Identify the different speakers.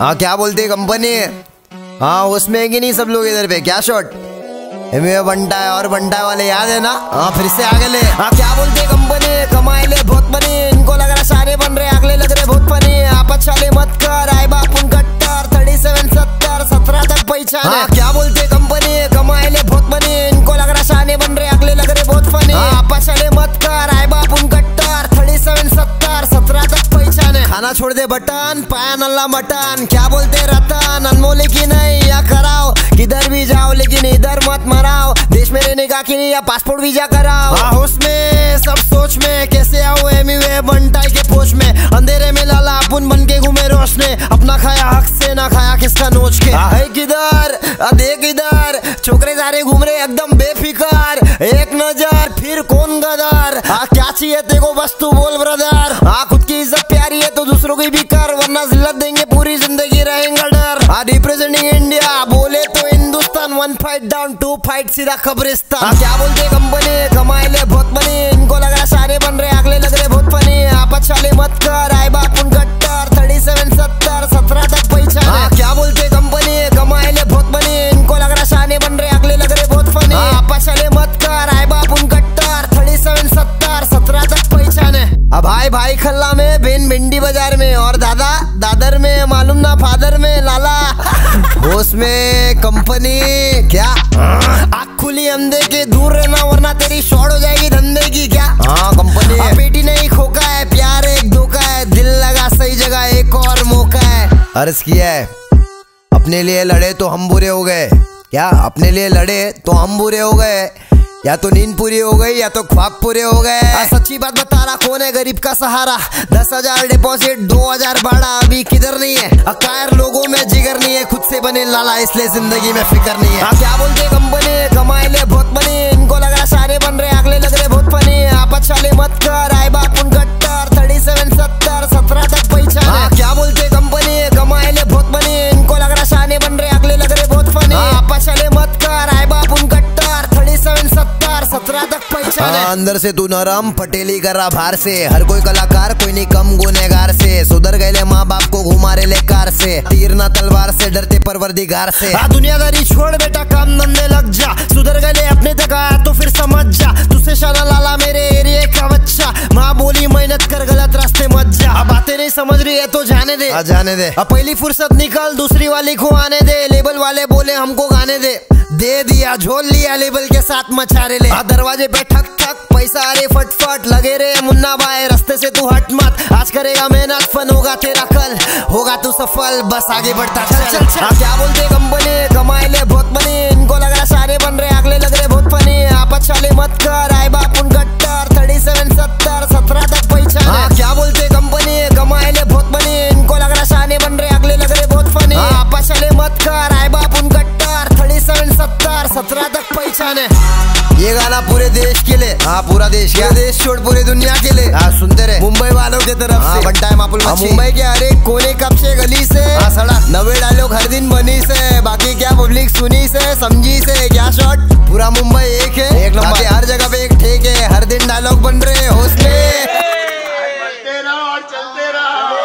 Speaker 1: हाँ क्या बोलती है कंपनी हाँ उसमें है कि नहीं सब लोग इधर पे? क्या शॉट बंटा है, और बंटा वाले याद है ना? हाँ फिर से आगे ले। हाँ क्या बोलते कंपनी कमाए ले, बहुत बनी। इनको लग रहा सारे बन रहे अगले लग रहे बहुत बनी। खाना छोड़ दे बटन पाया नल्ला मटन। क्या बोलते रतन? अनमोल की नहीं या कराओ? किधर भी जाओ लेकिन इधर मत मराओ। देश में रहने का कि नहीं या पासपोर्ट वीज़ा कराओ। हाँ उसमें सब सोच में कैसे आओ एमी वे बनटाई के पोच में। अंधेरे में लाला अपन बन के घूमे रोशने अपना खाया हक से ना खाया किसका नोच के। है। किधर? आ देख इधर। छोकरे सारे घूम रहे एकदम बेफिकर। एक नज़र फिर कौन गदर? आ क्या चाहिए तेको बस तू बोल ब्रदर। आ खुद की इज़्ज़त है दूसरों की भी कर, वरना जिल्लत देंगे पूरी ज़िंदगी रहेंगे डर। रिप्रेजेंटिंग इंडिया बोले तो Hindustan one fight down two fight सीधा खबरिस्तान। क्या बोलते कंपनी कमाए ले बहुत बनी। इनको लग रहा सारे बन रहे अगले लग रहे भाई भाई खल्ला में बेन भिंडी बाज़ार में और दादा दादर में मालूम ना फादर में लाला। होश में कंपनी क्या? आँख खुली अंधे के दूर रहना वरना तेरी शॉर्ट हो जाएगी धंधे की क्या? हाँ कंपनी है। बेटी नहीं खोका है प्यार एक धोखा है दिल लगा सही जगह एक और मौका है। अर्ज़ किया है। अपने लिए लड़े तो हम बुरे हो गए। क्या? अपने लिए लड़े तो हम बुरे हो गए। या तो नींद पूरी हो गई, या तो ख्वाब पूरे हो गए। सच्ची बात बता रहा कौन है गरीब का सहारा? दस हज़ार डिपोजिट, दो हज़ार भाड़ा, अभी किधर नहीं है? अकायर लोगों में जिगर नहीं है, खुद से बने लाला, इसलिए ज़िंदगी में फ़िक्र नहीं है। क्या बोलते कंपनी कमाए ले, बहुत बनी। पहचान अंदर से तू नरम पटेली कर रहा भार से। हर कोई कलाकार कोई नहीं कम गुनेगार से। सुधर गए माँ बाप को घुमा रहे ले कार से। तीरना तलवार से डरते परवरदिगार से। आ, दुनियादारी छोड़ बेटा काम धंधे लग जा। सुधर गए अपने तक आया तो फिर समझ जा। तुझसे शाना लाला मेरे एरिए का बच्चा। माँ बोली मेहनत कर गलत रास्ते मत जा। अब बातें नहीं समझ रही है तो जाने दे। आ, जाने दे। अब पहली फुर्सत निकल दूसरी वाली को आने दे। लेबल वाले बोले हमको गाने दे। दे दिया झोल लिया लेबल के साथ मचा रे ले दरवाजे पे ठक ठक पैसा अरे फटफट लगे रे मुन्ना भाई रास्ते से तू हट मत। आज करेगा मेहनत फन होगा तेरा कल। होगा तू सफल बस आगे बढ़ता चल। चल चल चल। क्या बोलते कंपनी कमाए ले बहुत बनी। पहचान ये गाना पूरे देश के लिए हाँ पूरा देश क्या देश छोड़ पूरी दुनिया के लिए हाँ सुनते रहे मुंबई वालों की तरफ़ हाँ, से बनता है मापुल मुंबई के हर एक कोने कब से गली से हाँ सड़क नवे डायलॉग हर दिन बनी से बाकी क्या पब्लिक सुनी से समझी से क्या शॉट पूरा मुंबई एक है एक नंबर हर जगह पे एक ठेक है हर दिन डायलॉग बन रहे हौसले
Speaker 2: चलते और चलते रहो